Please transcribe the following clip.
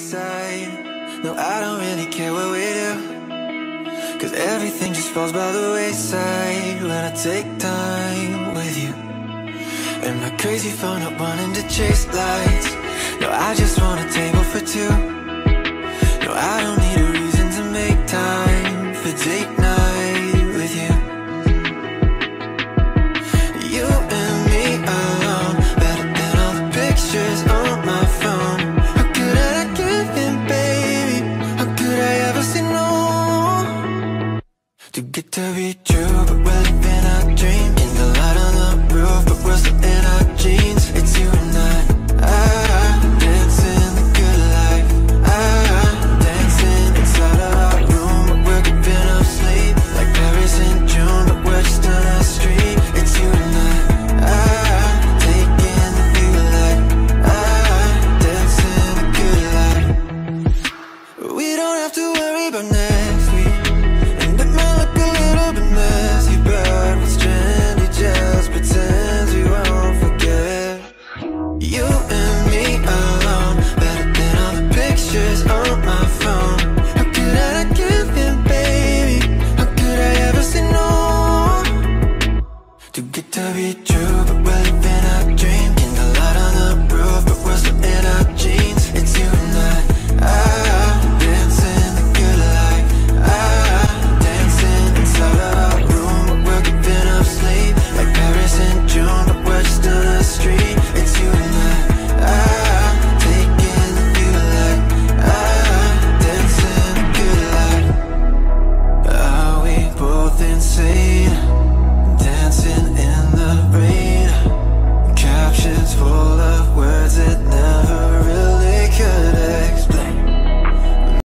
No, I don't really care what we do. Cause everything just falls by the wayside When I take time with you. And my crazy phone up wanting to chase lights? No, I just want a table for two. No, I don't need a reason to make time for date to get to be true, but we're living a dream. It to be true, but we're living our dream In the light on the roof, but we're still in our jeans It's you and I, ah, dancing the good Ah, dancing inside our room But we're giving up sleep Like Paris in June, but we're on the street It's you and I, ah, taking the Ah, dancing the good Are we both insane?